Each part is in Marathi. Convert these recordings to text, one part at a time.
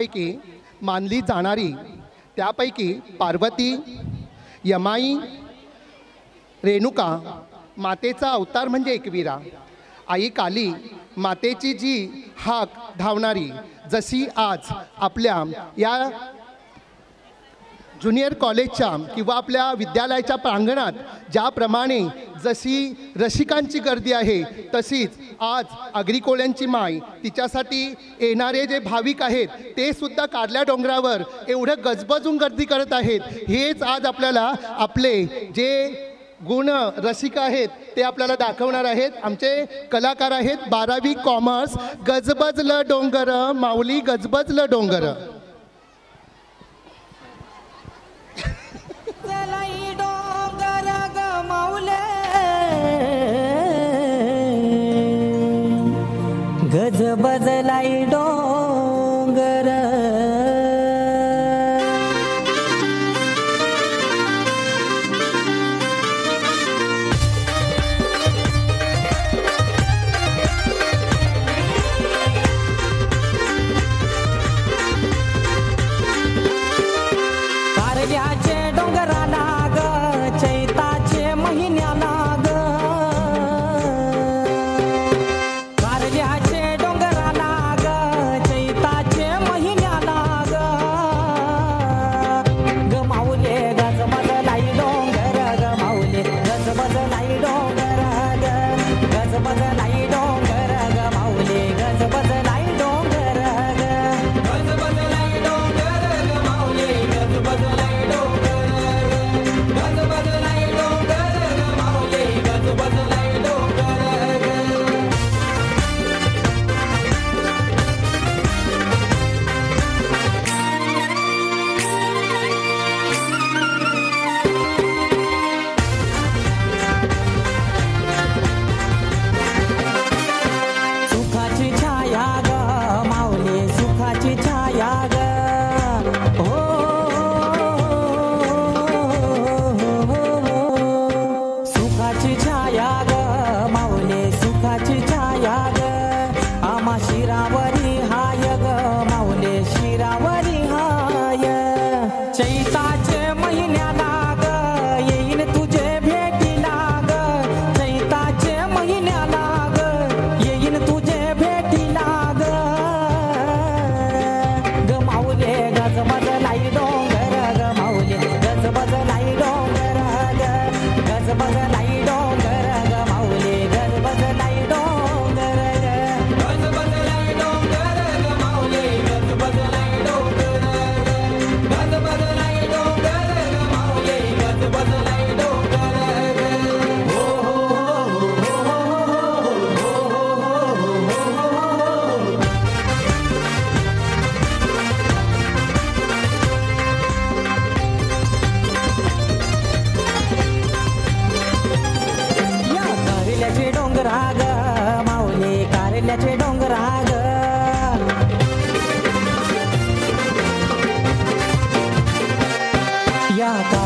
पैकी मानली जाणारी त्यापैकी पार्वती यमाई रेणुका मातेचा अवतार म्हणजे एकवीरा. आई काली मातेची जी हाक धावणारी जशी आज आपल्या या ज्युनियर कॉलेजच्या किंवा आपल्या विद्यालयाच्या प्रांगणात ज्याप्रमाणे जशी रसिकांची गर्दी आहे तशीच आज अग्रिकोल्यांची माय तिच्यासाठी येणारे जे भाविक आहेत ते सुद्धा कारल्या डोंगरावर एवढं गजबजून गर्दी करत आहेत. हेच आज आपल्याला आपले जे गुण रसिक आहेत ते आपल्याला दाखवणार आहेत. आमचे कलाकार आहेत बारावी कॉमर्स गजबजलं डोंगर माऊली गजबजलं डोंगर. गज बजलाई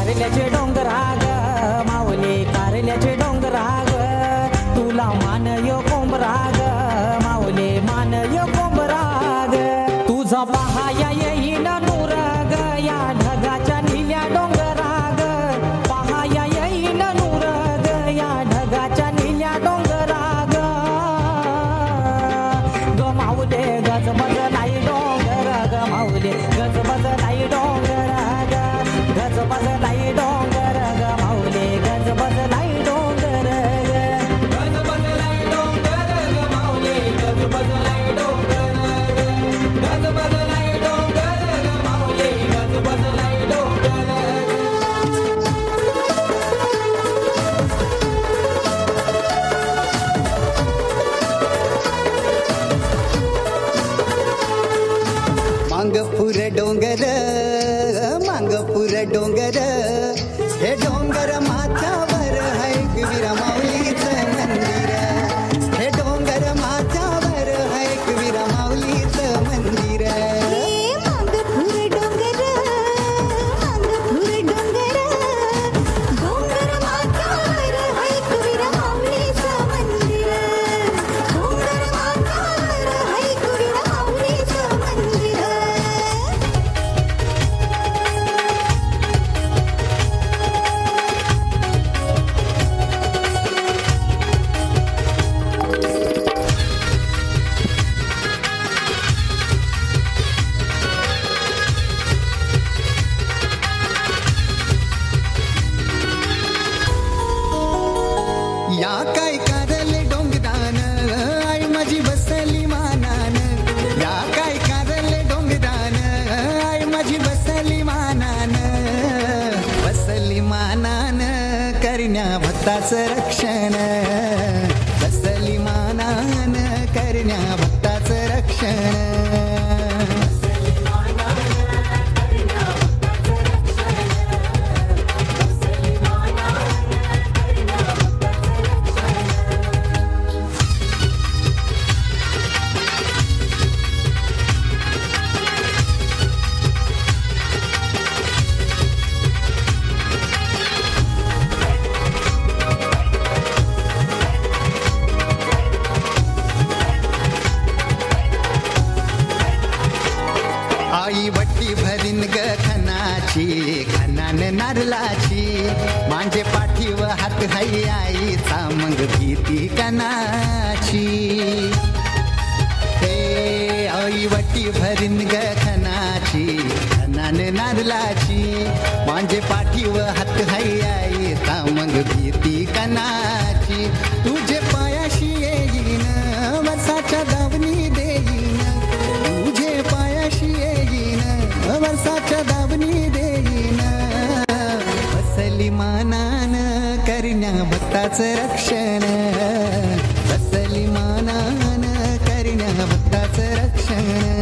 कारल्याचे डोंगर आग माऊली कारल्याचे डोंगर ग तुला मान यो कोंबराग माऊले माऊली मान यो कोंबराग तुझा पहाया येईन नूर ग या ढगाच्या निल्या डोंगराग ग पहाया येईन नूर ग या ढगाच्या निल्या डोंगराग ग ग माऊले गज नाही डोंगर ग माऊले गज नाही डोंगर पुर डोंगर मांगपूर डोंगर. भक्ताचं रक्षण बसली मानान करण्या भक्ताचं रक्षण. हात हाई आईचा मग भीती कनाची हे आई वटी भरीन ग खनाची खनान नारलाची मांजे पाठीव हात हाई आईचा मग भीती कनाची तुझे पायाशी येईन वसाच्या दावणी देईन. तुझे पायाशी येईन वर्षाच्या दावणी देईन. करिण्या भक्ताच रक्षण. बसली मानान करिण्या भक्ताच रक्षण.